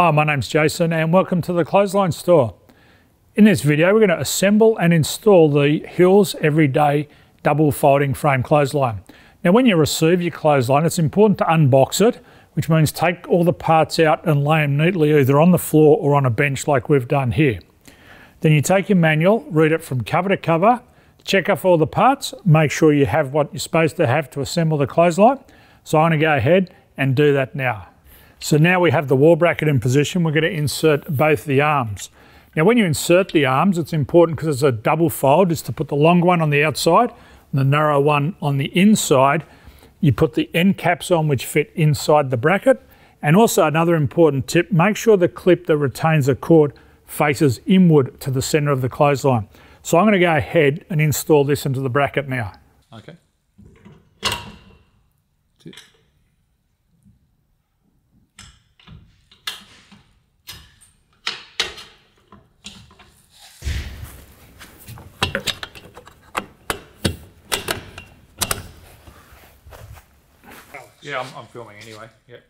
Hi, my name's Jason and welcome to the Clothesline Store. In this video, we're going to assemble and install the Hills Everyday double folding frame clothesline. Now, when you receive your clothesline, it's important to unbox it, which means take all the parts out and lay them neatly either on the floor or on a bench like we've done here. Then you take your manual, read it from cover to cover, check off all the parts, make sure you have what you're supposed to have to assemble the clothesline. So I'm going to go ahead and do that now. So now we have the wall bracket in position, we're going to insert both the arms. Now when you insert the arms, it's important because it's a double fold, is to put the long one on the outside and the narrow one on the inside. You put the end caps on which fit inside the bracket. And also another important tip, make sure the clip that retains the cord faces inward to the center of the clothesline. So I'm going to go ahead and install this into the bracket now. Okay. Yeah, I'm, I'm filming anyway. Yep.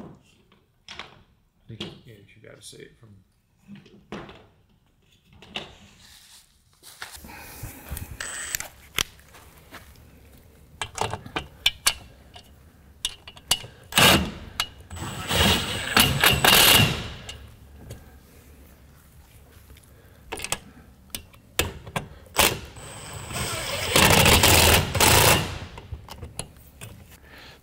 I think yeah, you should be able to see it from.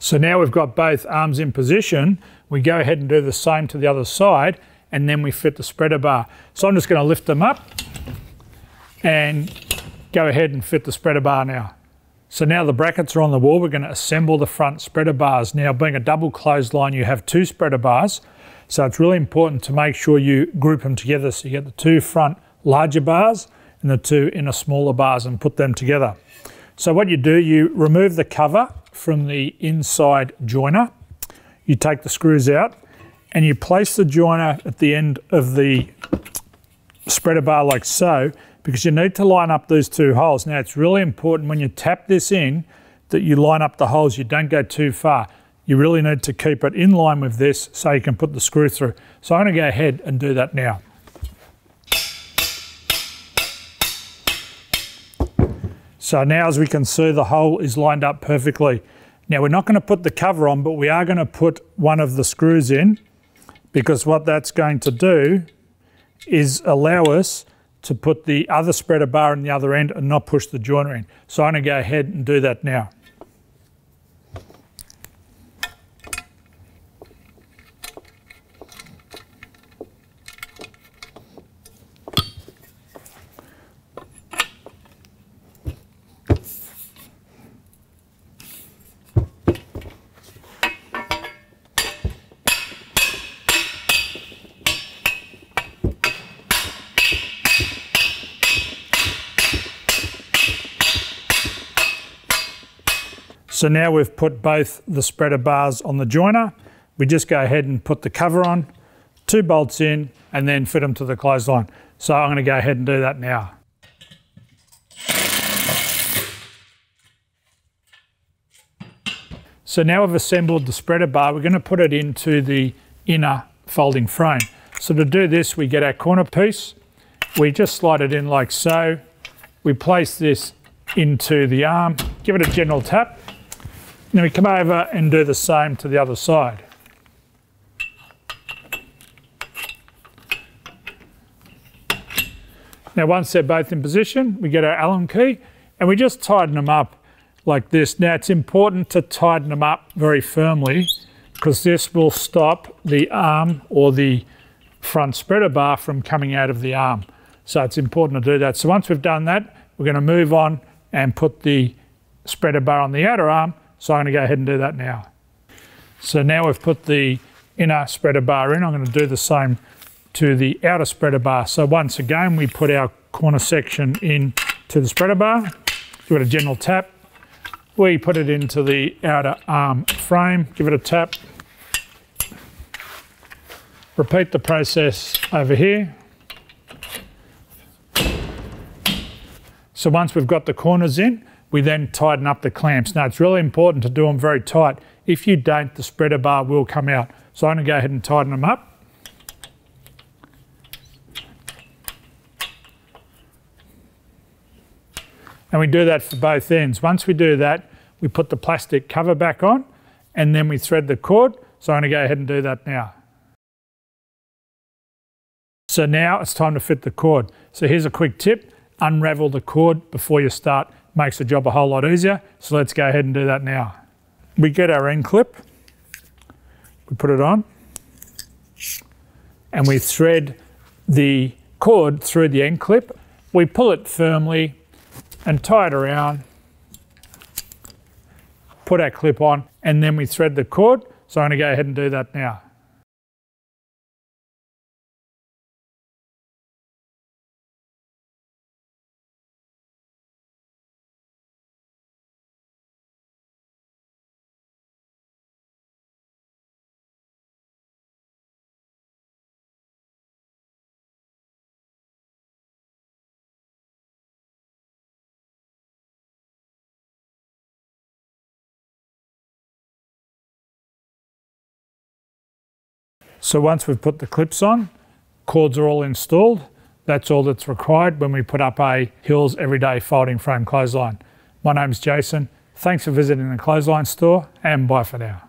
So now we've got both arms in position, we go ahead and do the same to the other side, and then we fit the spreader bar. So I'm just going to lift them up and go ahead and fit the spreader bar now. So now the brackets are on the wall, we're going to assemble the front spreader bars. Now being a double clothesline, you have two spreader bars. So it's really important to make sure you group them together. So you get the two front larger bars and the two inner smaller bars and put them together. So what you do, you remove the cover from the inside joiner. You take the screws out and you place the joiner at the end of the spreader bar like so because you need to line up these two holes. Now it's really important when you tap this in that you line up the holes, you don't go too far. You really need to keep it in line with this so you can put the screw through. So I'm going to go ahead and do that now. So now as we can see, the hole is lined up perfectly. Now we're not going to put the cover on, but we are going to put one of the screws in because what that's going to do is allow us to put the other spreader bar in the other end and not push the joiner in. So I'm going to go ahead and do that now. So now we've put both the spreader bars on the joiner. We just go ahead and put the cover on, two bolts in, and then fit them to the clothesline. So I'm going to go ahead and do that now. So now we've assembled the spreader bar, we're going to put it into the inner folding frame. So to do this, we get our corner piece, we just slide it in like so, we place this into the arm, give it a general tap, then we come over and do the same to the other side. Now once they're both in position, we get our Allen key and we just tighten them up like this. Now it's important to tighten them up very firmly because this will stop the arm or the front spreader bar from coming out of the arm. So it's important to do that. So once we've done that, we're going to move on and put the spreader bar on the outer arm so I'm going to go ahead and do that now. So now we've put the inner spreader bar in, I'm going to do the same to the outer spreader bar. So once again, we put our corner section in to the spreader bar, give it a gentle tap. We put it into the outer arm frame, give it a tap. Repeat the process over here. So once we've got the corners in, we then tighten up the clamps. Now it's really important to do them very tight. If you don't, the spreader bar will come out. So I'm going to go ahead and tighten them up. And we do that for both ends. Once we do that, we put the plastic cover back on and then we thread the cord. So I'm going to go ahead and do that now. So now it's time to fit the cord. So here's a quick tip. Unravel the cord before you start. Makes the job a whole lot easier. So let's go ahead and do that now. We get our end clip. We put it on. And we thread the cord through the end clip. We pull it firmly and tie it around. Put our clip on and then we thread the cord. So I'm going to go ahead and do that now. So once we've put the clips on, cords are all installed. That's all that's required when we put up a Hills Everyday Folding Frame Clothesline. My name's Jason. Thanks for visiting the clothesline store and bye for now.